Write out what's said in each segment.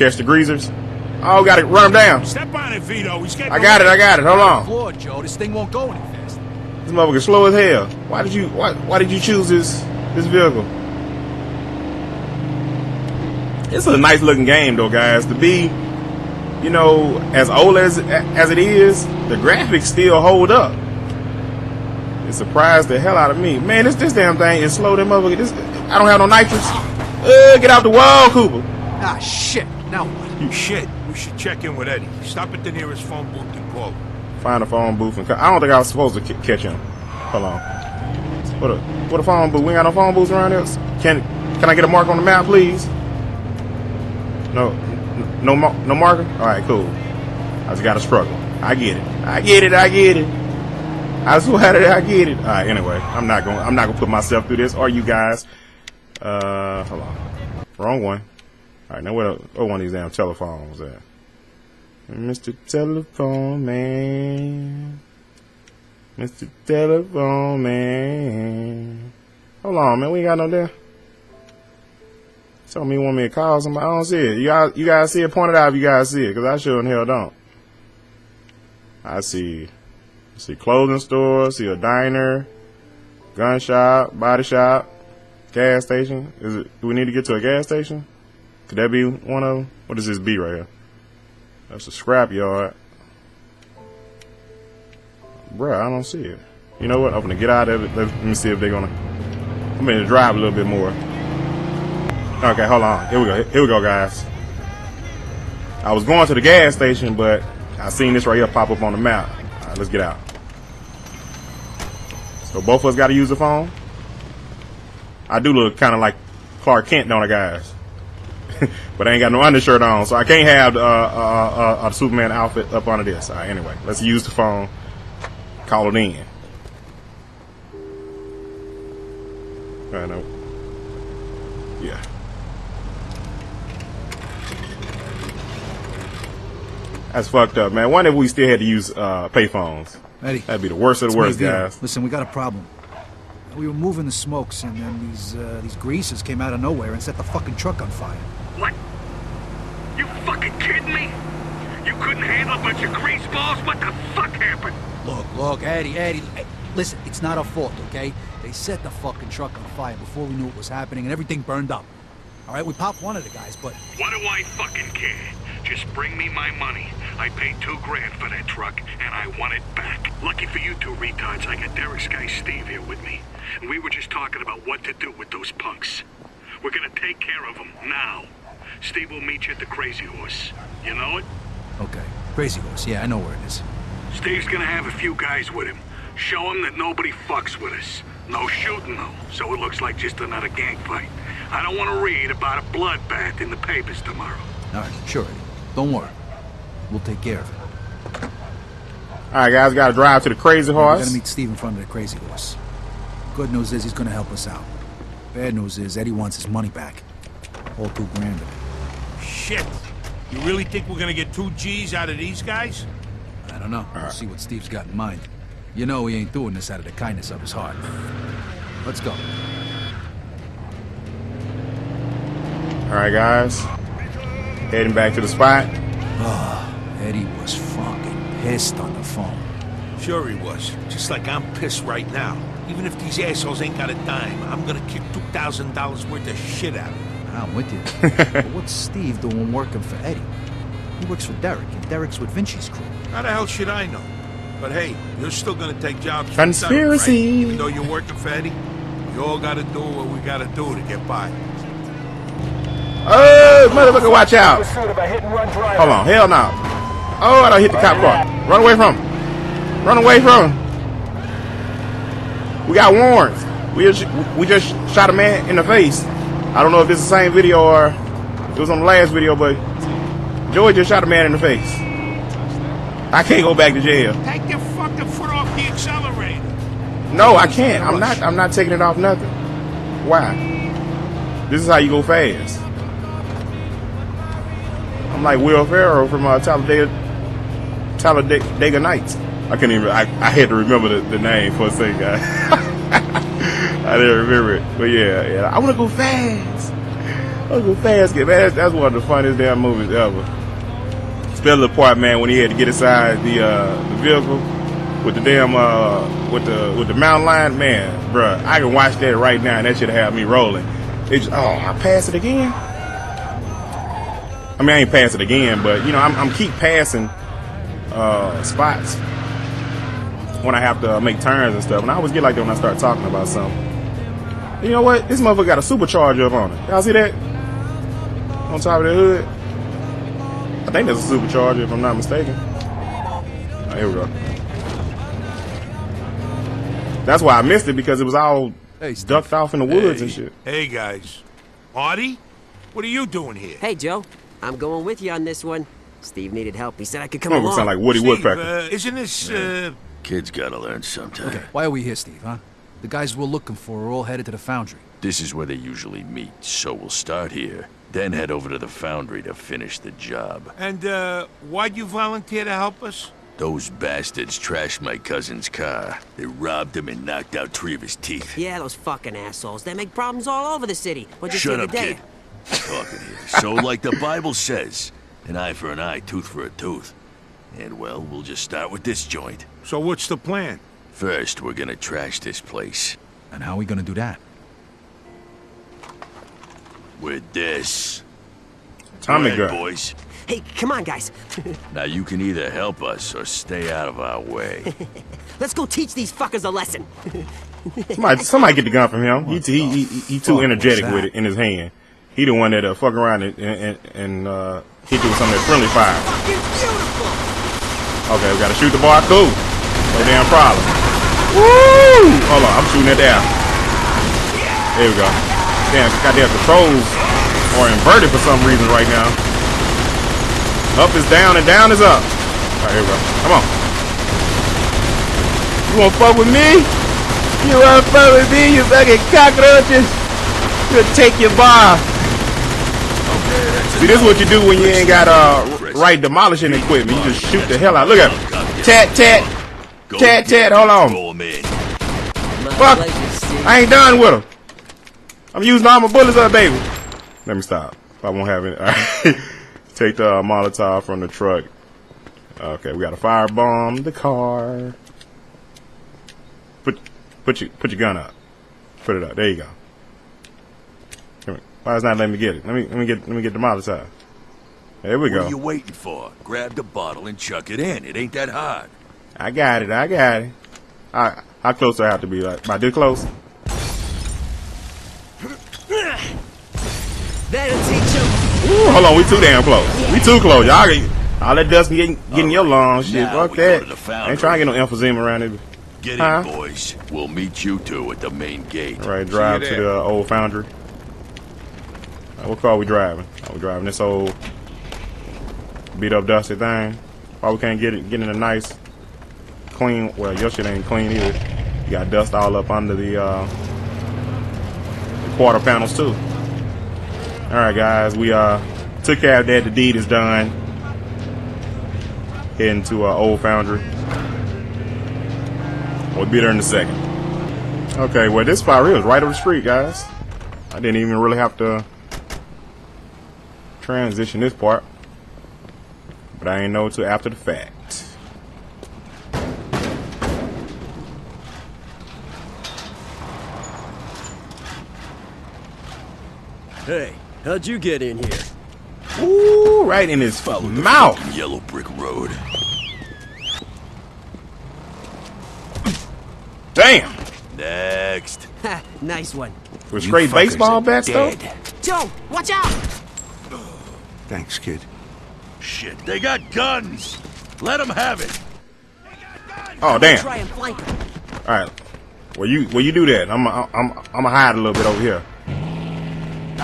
catch the greasers. Oh, got it. run them down. Step on it, Vito. He's getting I got it. I got it. Hold on. Floor, Joe. This thing won't go any faster. This motherfucker slow as hell. Why did you why why did you choose this this vehicle? It's a nice looking game though, guys. To be, you know, as old as as it is, the graphics still hold up. It surprised the hell out of me. Man, this this damn thing is slow. That motherfucker. This I don't have no nitrous. Uh, get out the wall, Cooper. Ah, shit. Now what? Shit. We should check in with Eddie. Stop at the nearest phone booth and call. Find a phone booth and. I don't think I was supposed to catch him. Hold on. What a what a phone booth? We ain't got no phone booths around here. Can can I get a mark on the map, please? No, no, no marker. All right, cool. I just got to struggle. I get it. I get it. I get it. I swear to I get it. All right. Anyway, I'm not gonna I'm not gonna put myself through this. Or you guys. Uh, hold on. Wrong one. All right. Now where where one of these damn telephones at? Mr. Telephone Man. Mr. Telephone Man. Hold on, man. We ain't got no there. Tell me you want me to call somebody. I don't see it. You guys, you guys see it? Point it out if you guys see it, because I sure in hell don't. I see, I see clothing store, see a diner, gun shop, body shop, gas station. Is it? Do we need to get to a gas station? Could that be one of them? What does this be right here? That's a scrap yard. Bruh, I don't see it. You know what? I'm gonna get out of it. Let, let me see if they're gonna. I'm gonna drive a little bit more. Okay, hold on. Here we go. Here we go, guys. I was going to the gas station, but I seen this right here pop up on the map. All right, let's get out. So both of us got to use the phone. I do look kind of like Clark Kent, don't I, guys? but I ain't got no undershirt on, so I can't have uh, uh, uh, a Superman outfit up under this. Right, anyway, let's use the phone. Call it in. I know. Yeah. That's fucked up, man. Wonder if we still had to use uh, payphones. Eddie. That'd be the worst of the worst, guys. Listen, we got a problem. We were moving the smokes, and then these uh, these greasers came out of nowhere and set the fucking truck on fire. What? You fucking kidding me? You couldn't handle a bunch of grease balls? What the fuck happened? Look, look, Eddie, Eddie. Listen, it's not our fault, okay? They set the fucking truck on fire before we knew what was happening, and everything burned up. All right, we popped one of the guys, but What do I fucking care? Just bring me my money. I paid two grand for that truck, and I want it back. Lucky for you two retards, I got Derek's guy Steve here with me. And we were just talking about what to do with those punks. We're gonna take care of them now. Steve will meet you at the Crazy Horse. You know it? okay. Crazy horse, yeah, I know where it is. Steve's gonna have a few guys with him. Show him that nobody fucks with us. No shooting, though, so it looks like just another gang fight. I don't want to read about a bloodbath in the papers tomorrow. All right, sure, Don't worry. We'll take care of it. All right, guys, got to drive to the Crazy We Horse. gotta meet Steve in front of the crazy horse. Good news is he's gonna help us out. Bad news is Eddie wants his money back. All two grand of it. Shit. You really think we're gonna get two G's out of these guys? I don't know. We'll see what Steve's got in mind. You know he ain't doing this out of the kindness of his heart. Let's go. All right, guys, heading back to the spot. Ah, Eddie was fucking pissed on the phone. Sure he was. Just like I'm pissed right now. Even if these assholes ain't got a dime, I'm gonna kick $2,000 worth of shit out of them. I'm with you. but what's Steve doing working for Eddie? He works for Derek, and Derek's with Vinci's crew. How the hell should I know? But hey, you're still gonna take jobs from Conspiracy. Sutter, right? Even though you're working for Eddie, we all gotta do what we gotta do to get by. Oh, motherfucker, watch out. Hold on, hell no. Oh, I don't hit the cop car. Run away from him. Run away from him. We got warrants. We just, we just shot a man in the face. I don't know if this is the same video or it was on the last video, but Joey just shot a man in the face. I can't go back to jail. Take your fucking foot off the accelerator. No, I can't. I'm not. I'm not taking it off nothing. Why? This is how you go fast. I'm like Will Ferrell from uh, Talladega, Talladega Nights. I couldn't even. I, I had to remember the, the name for a second. I didn't remember it, but yeah, yeah. I want to go fast. Uncle Fast Kid, man, that's, that's one of the funniest damn movies ever. Especially the part, man, when he had to get inside the uh, the vehicle with the damn uh, with the with the mountain lion, man, bruh, I can watch that right now, and that should have me rolling. It's oh, I passed it again. I mean, I ain't pass it again, but you know, I'm, I'm keep passing uh, spots when I have to make turns and stuff, and I always get like that when I start talking about something. You know what? This motherfucker got a supercharger up on it. Y'all see that? On top of the hood. I think that's a supercharger if I'm not mistaken. Oh, here we go. That's why I missed it because it was all Hey, Steve. ducked off in the woods and Hey, shit. Hey, guys. Marty? What are you doing here? Hey, Joe. I'm going with you on this one. Steve needed help. He said I could come Come on, along. sound like Woody Steve, Woodpecker. uh, isn't this, uh... Kids gotta learn sometime. Okay, why are we here, Steve, huh? The guys we're looking for are all headed to the foundry. This is where they usually meet, so we'll start here, then head over to the foundry to finish the job. And, uh, why'd you volunteer to help us? Those bastards trashed my cousin's car. They robbed him and knocked out three of his teeth. Yeah, those fucking assholes. They make problems all over the city. What'd you Shut say up, today? kid. Talking here. So, like the Bible says, an eye for an eye, tooth for a tooth. And, well, we'll just start with this joint. So what's the plan? First, we're gonna trash this place. And how are we gonna do that? With this. Tommy Go ahead, gun. boys. Hey, come on, guys. Now, you can either help us or stay out of our way. Let's go teach these fuckers a lesson. Somebody, somebody get the gun from him. He, he, he, he, he too energetic with it in his hand. He the one that uh, fuck around and and, and uh, he do some of that friendly fire. Okay, we gotta shoot the bar. Cool. No damn problem. Woo! Hold on, I'm shooting it down. There we go. Damn, goddamn controls are inverted for some reason right now. Up is down and down is up. Alright, here we go. Come on. You wanna fuck with me? You wanna fuck with me, you fucking cockroaches? You'll take your bar. See, this is what you do when you ain't got uh right demolishing equipment. You just shoot the hell out. Look at. Tat tat. Tat, tat, hold on. Roll 'em in. My Fuck. pleasure, I ain't done with him. I'm using all my bullets up, baby. Let me stop. I won't have it. All right. Take the uh, Molotov from the truck. Okay, we got to firebomb the car. Put, put your, put your gun up. Put it up. There you go. Come. Why is not letting me get it? Let me, let me get, let me get the Molotov. There we What go. are you waiting for? Grab the bottle and chuck it in. It ain't that hard. I got it. I got it. I, how close do I have to be? Like, about this close? That'll teach them. Ooh, hold on, we too damn close. We too close. Y'all get all that dust getting getting your lungs. Shit, Now fuck that. I foundry. ain't trying to get no emphysema around it. Get Huh? in, boys. We'll meet you two at the main gate. All right, drive to the uh, old foundry. Uh, what car are we driving? Are we driving this old beat up dusty thing? Why we can't get it get in a nice clean? Well, your shit ain't clean either. You got dust all up under the, uh, the quarter panels too. All right, guys, we uh took care of that. The deed is done. Heading to uh, old foundry. We'll be there in a second. Okay, well, this fire is right up the street, guys. I didn't even really have to transition this part. But I ain't know till after the fact. Hey, how'd you get in here? Ooh, right in his mouth. Yellow brick road. Damn. Next. Ha, nice one. With straight baseball bats, though? Joe, watch out! Thanks, kid. Shit, they got guns. Let them have it. Oh, damn. Try and flank. All right. Well, you well you do that. I'm I'm I'm I'm gonna hide a little bit over here.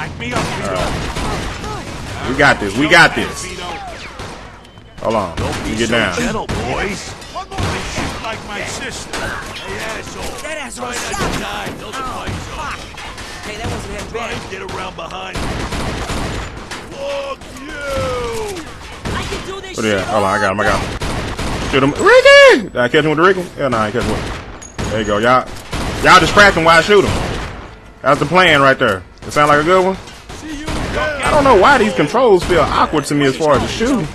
Back me up, Vito. We got this. We got this. Hold on. Don't Let be me get so down. gentle, boys. One more. They shoot like my sister. Hey, asshole. That asshole Try not shot. to die. Those are my Fuck. Hey, that wasn't half Try bad. and get around behind. Fuck you! I can do this oh, yeah. Hold on, I got him. I got all him. Shoot him. Ricky! Did I catch him with the Ricky? Yeah, no, I catch him with There you go. Y'all, y'all distract him while I shoot him. That's the plan right there. It sound like a good one? I don't know why these controls feel awkward to me as far as the shooting.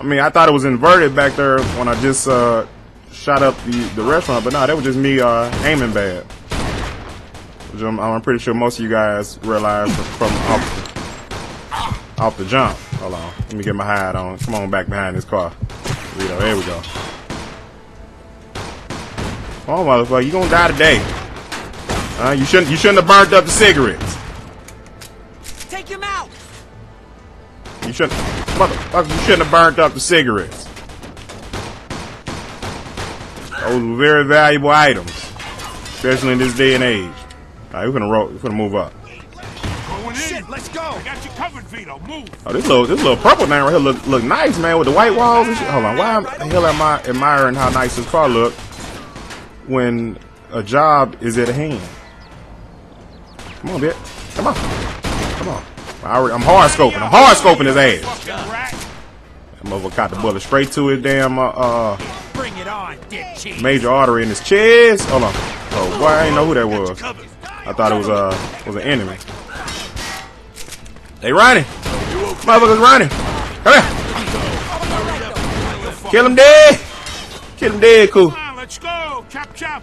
I mean, I thought it was inverted back there when I just uh, shot up the, the restaurant, but no, that was just me uh, aiming bad. Which I'm, I'm pretty sure most of you guys realize from off the, off the jump. Hold on, let me get my hide on. Come on back behind this car. There we go. Oh, motherfucker, you gonna die today. Uh, you shouldn't you shouldn't have burned up the cigarettes. Take him out! You shouldn't motherfucker, you shouldn't have burned up the cigarettes. Those were very valuable items. Especially in this day and age. Alright, we're gonna roll we're gonna move up. Shit, let's go. I got you covered, Vito. Move. Oh, this little this little purple thing right here look look nice, man, with the white walls and shit. Hold on, why am, the hell am I admiring how nice this car look when a job is at hand? Come on, bitch. Come on. Come on. I already, I'm hard scoping. I'm hard scoping his ass. That motherfucker caught the bullet straight to his damn uh, uh Bring it on, dick cheese. major artery in his chest. Hold on. Oh boy, I didn't know who that was. I thought it was uh was an enemy. They running. Motherfuckers running. Come here. Kill him dead. Kill him dead, cool. Let's go. Chop, chop.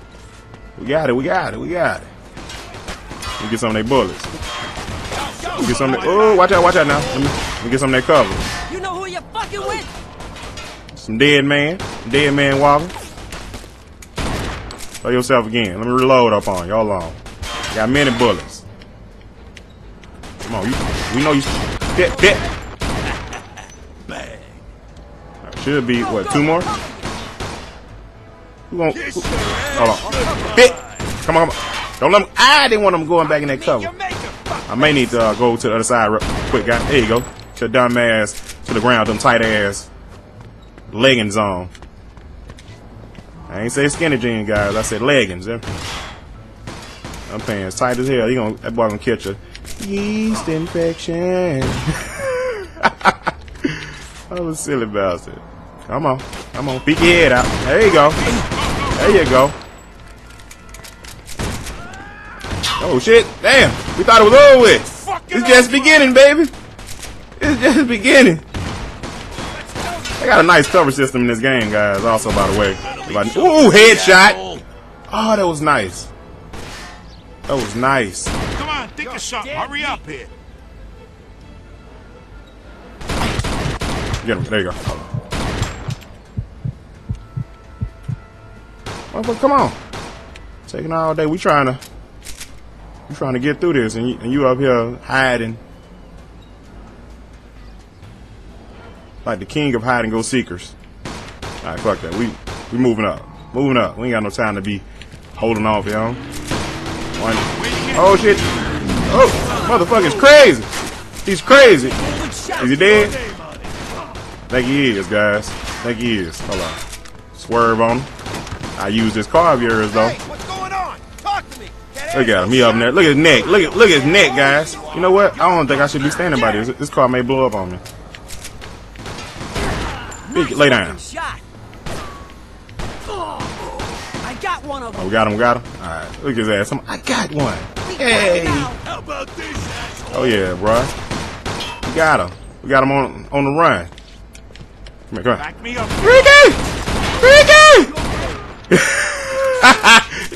We got it, we got it, we got it. Get some of their bullets. Get some of their, oh, watch out, watch out now. Let me, let me get some of their cover. You know who you're fucking with? Some dead man. Dead man walking. Throw yourself again. Let me reload up on y'all long. Got many bullets. Come on, you, we know you. Pit, pit. Should be what? Two more. Who? Who, hold on. Pit. Come on, come on. Don't let them. I didn't want them going back in that cover. I may need to uh, go to the other side real quick, guy. There you go. Get your dumb ass to the ground, them tight ass leggings on. I ain't say skinny jeans, guys. I said leggings. I'm pants tight as hell. You gonna that boy gonna catch a yeast infection. I was silly bastard. Come on, come on, peek your head out. There you go. There you go. Oh shit! Damn, we thought it was over with. It's just beginning, baby. It's just beginning. They got a nice cover system in this game, guys. Also, by the way, ooh, headshot. Oh, that was nice. That was nice. Come on, think of something. Hurry up here. Get him. There you go. Come on. Taking all day. We trying to. We trying to get through this, and you, and you up here hiding. Like the king of hide and go seekers. All right, fuck that. We we moving up, moving up. We ain't got no time to be holding off, yo. One. Oh shit. Oh, motherfucker's crazy. He's crazy. Is he dead? think he is, guys. think he is. Hold on. Swerve on him. I use this car of yours though. Look at him. He up in there. Look at his neck. Look at look at his neck, guys. You know what? I don't think I should be standing by this. This car may blow up on me. Lay down. Oh, I got one of Oh, we got him. We got him. All right. Look at his ass. I'm- I got one. Hey. How about this, asshole? Oh yeah, bro. We got him. We got him on on the run. Come here, come here. Back me up. Ricky! Ricky!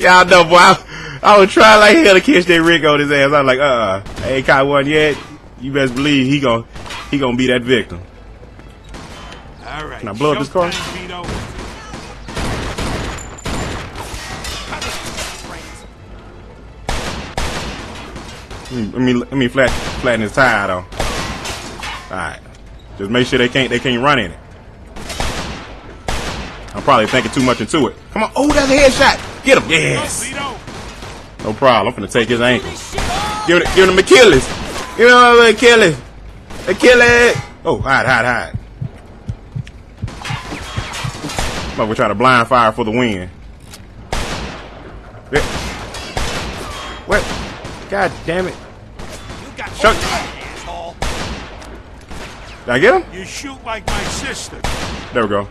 Y'all know, boy. I, was trying like hell to catch that Rick on his ass. I was like, uh, I ain't caught one yet. You best believe he gon' he gonna be that victim. All right. Can I blow up this car? Let me let me flat flatten his tire though. All right, just make sure they can't they can't run in it. I'm probably thinking too much into it. Come on, oh that's a headshot. Get him, yes. No problem. I'm finna take his ankle. Give it, give him Achilles. Give him Achilles. Achilles. Oh, hide, hide, hide. But we're trying to blind fire for the win. Yeah. What? God damn it. You got Shut-. Did I get him? You shoot like my sister. There we go.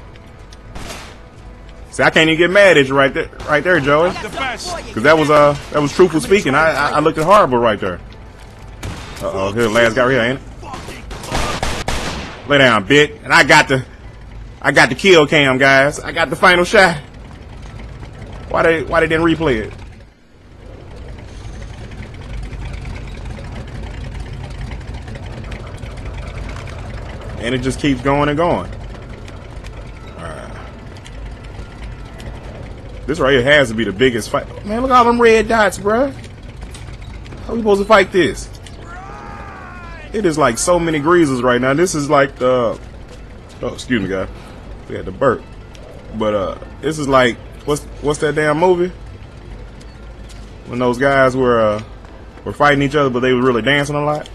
See, I can't even get mad at you right there, right there, Joey. Because that was uh that was truthful speaking. I, I I looked at horrible right there. Uh oh, here's the last guy here, ain't it? Lay down, bit. And I got the, I got the kill cam, guys. I got the final shot. Why they, why they didn't replay it? And it just keeps going and going. This right here has to be the biggest fight. Man, look at all them red dots, bruh. How we supposed to fight this? It is like so many greasers right now. This is like the. Oh, excuse me, guy. We had to burp. But uh, this is like what's what's that damn movie? When those guys were uh were fighting each other, but they were really dancing a lot.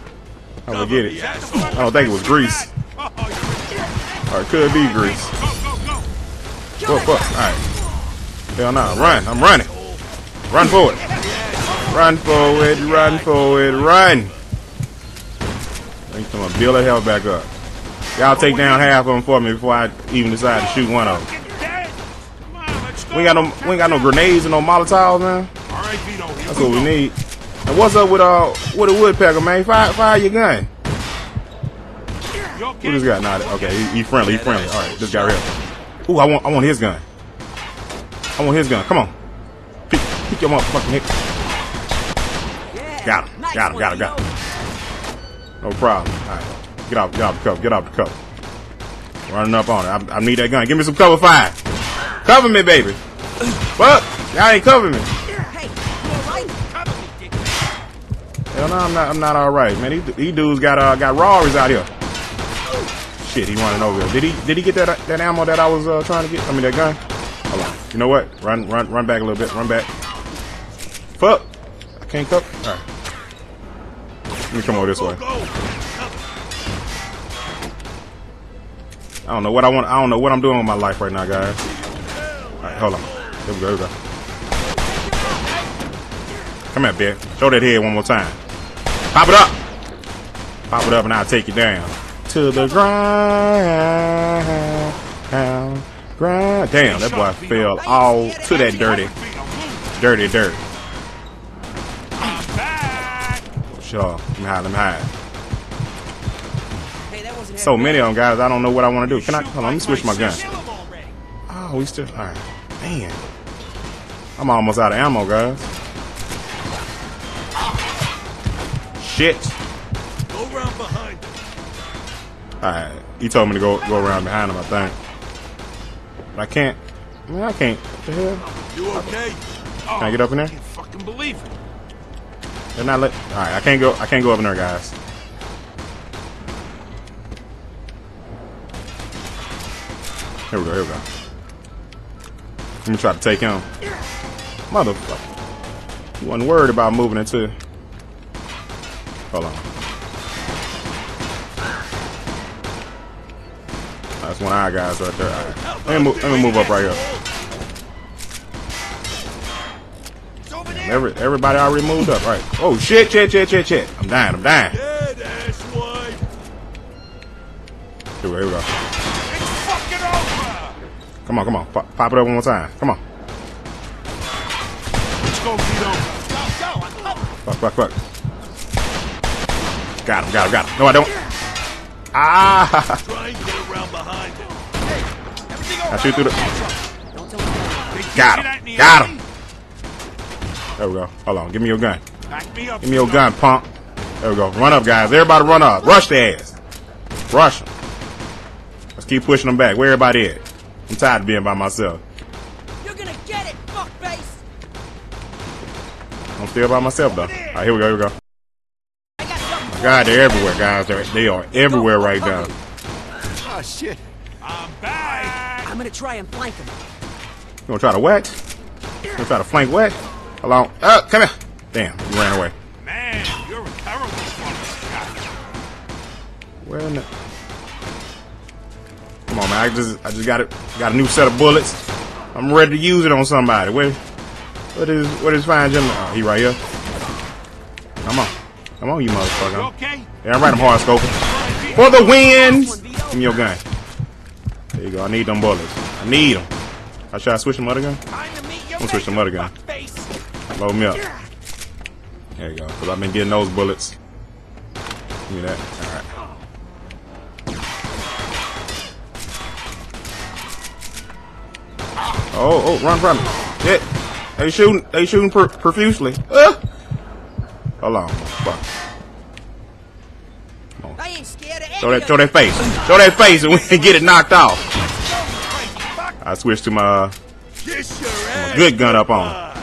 I forget it. I don't think it was Grease. Or it could be Grease. Go, fuck. Alright. Hell no. Run. I'm running. Run forward. Run forward. Run forward. Run. I I'm gonna build that health back up. Y'all take down half of them for me before I even decide to shoot one of them. We ain't got no, we ain't got no grenades and no Molotovs, man. That's what we need. And what's up with uh, with a woodpecker, man? Fire, fire your gun. Who this guy? Not okay. He, he friendly. He friendly. All right, this guy here. Ooh, I want, I want his gun. I want his gun. Come on. Peek, peek your motherfucking head. Got him. Got him. Got him. Got him. No problem. All right. Get out. Get out the cover. Get out the cover. Running up on it. I, I need that gun. Give me some cover fire. Cover me, baby. What? Y'all ain't cover me. Hell no, I'm not. I'm not all right, man. These, these dudes got uh, got Rarries out here. Shit, he running over here. Did he? Did he get that that ammo that I was uh, trying to get? I mean, that gun. You know what? Run, run, run back a little bit. Run back. Fuck. I can't cover. All right. Let me come over this way. I don't know what I want. I don't know what I'm doing with my life right now, guys. All right, hold on. Here we go. Here we go. Come here, bitch. Show that head one more time. Pop it up. Pop it up, and I'll take you down to the ground. Grind. Damn, that boy fell all to that dirty, dirty dirt. Sure. Oh, let me hide. Let me hide. So many of them, guys. I don't know what I want to do. Can I? Hold on. Let me switch my gun. Oh, we still. All right. Man, I'm almost out of ammo, guys. Shit. Go round behind. All right. He told me to go go around behind him. I think. But I can't. Man, I can't. What the hell? You okay? Can I get up in there? I Can't fucking believe it. They're not let. All right. I can't go. I can't go up in there, guys. Here we go. Here we go. Let me try to take him. Motherfucker. He wasn't worried about moving into. Hold on. That's one of our guys right there. Right. Let me move, let me move up right here. Every, everybody already moved up, right? Oh shit, shit, shit, shit, shit. I'm dying, I'm dying. Here we go, here we go. It's fucking over! Come on, come on. Pop, pop it up one more time. Come on. Let's go, Vito. Fuck, fuck, fuck. Got him, got him, got him. No, I don't. Ah! I shoot through the. Don't. Got him. Got him. There we go. Hold on. Give me your gun. Back me up. Give me your gun, punk. There we go. Run up, guys. Everybody run up. Rush their ass. Rush them. Let's keep pushing them back. Where everybody at? I'm tired of being by myself. You're gonna get it, fuckface! I'm still by myself, though. All right, here we go. Here we go. God, they're everywhere, guys. They're, they are everywhere right now. Ah, shit. I'm back. I'm gonna try and flank him. You gonna try to whack? You gonna try to flank whack? Hold on. Oh, come here. Damn, you ran away. Man, you're a terrible fucking shot. Where in the... Come on, man. I just, I just got it. Got a new set of bullets. I'm ready to use it on somebody. Where, what is, what is fine gentleman? Oh, he right here. Come on, come on, you You motherfucker. okay? Yeah, I'm right. I'm hard scoping. For the win. Give me your gun. There you go. I need them bullets. I need them. I try to switch them other gun. I'm gonna switch them other gun. Load me up. There you go. Cause I've been getting those bullets. Give me that. All right. Oh, oh, run from me. Yeah. They shooting, they shooting profusely. Uh. Hold on. Fuck. I ain't scared of Show that, show that face. Show that face and we can get it knocked off. I switched to my ass. good gun up on.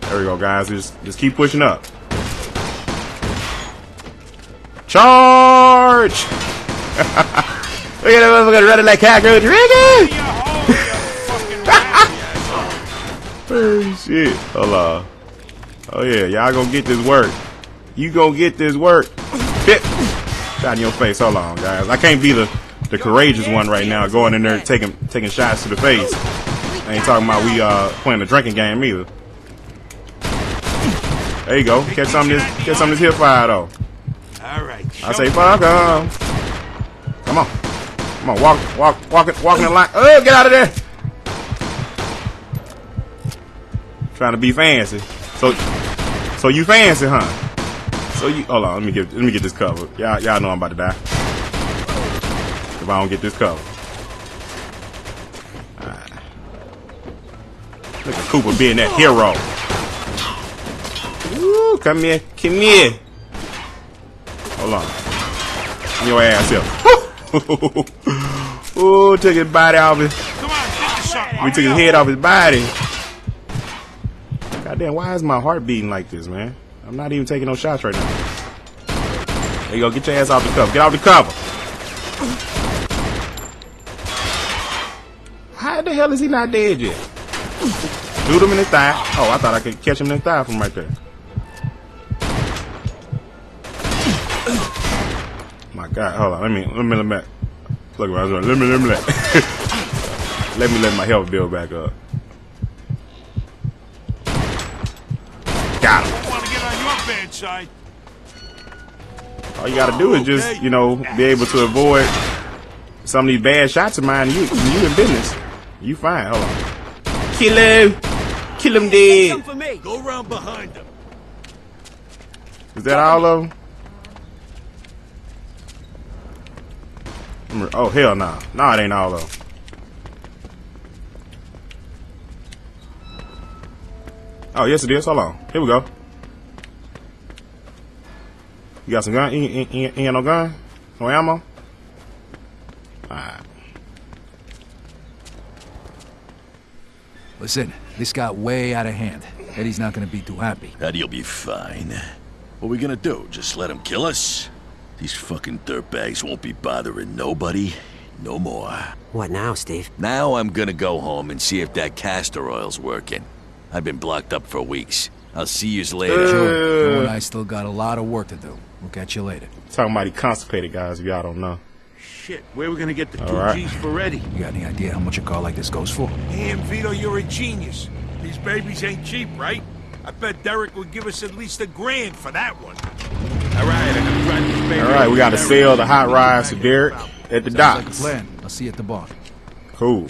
There we go, guys. Just, just keep pushing up. Charge! Look at that motherfucker running like cockroach. Ricky! Oh shit. Hold on. Oh yeah, y'all gonna get this work. You gonna get this work. Shot in your face. Hold on, guys. I can't be the, the courageous one right now, going in there taking taking shots to the face. I ain't talking about we uh playing a drinking game either. There you go. Catch some of this catch some of this hip fire though. All right. I say fuck 'em. Come on. Come on, walk walk walk it walk in the line. Oh get out of there. Trying to be fancy. So so you fancy, huh? So you hold on, let me get let me get this cover. Y'all y'all know I'm about to die. If I don't get this cover. Alright. Look at Cooper being that hero. Ooh, come here, come here. Hold on. Your ass here. Ooh, took his body off his. We took his head off his body. Goddamn, why is my heart beating like this, man? I'm not even taking no shots right now. There you go, get your ass off the cover. Get off the cover. How the hell is he not dead yet? Shoot him in the thigh. Oh, I thought I could catch him in the thigh from right there. My God, hold on. Let me let me let me look I was. Let me let me let let me let my health build back up. Side. All you gotta do is just, you know, be able to avoid some of these bad shots of mine. You you in business. You fine. Hold on. Kill him. Kill him dead. Go around behind them. Is that all of them? Oh hell no. No, it ain't all of them. Oh yes it is. Hold on. Here we go. You got some gun? You ain't, ain't, ain't got no gun? No ammo? Alright. Listen, this got way out of hand. Eddie's not gonna be too happy. Eddie'll be fine. What we gonna do? Just let him kill us? These fucking dirtbags won't be bothering nobody no more. What now, Steve? Now I'm gonna go home and see if that castor oil's working. I've been blocked up for weeks. I'll see yous later. Joe and I still got a lot of work to do. We'll catch you later. Talking about he constipated, guys, if y'all don't know. Shit, where we gonna get the two All right. G's for Eddie? You got any idea how much a car like this goes for? Damn, Vito, you're a genius. These babies ain't cheap, right? I bet Derek would give us at least a grand for that one. All right, I'm gonna drive this baby. All right, we got to sell the hot rides to Derek at the Sounds like a docks. plan. I'll see you at the bar. Cool.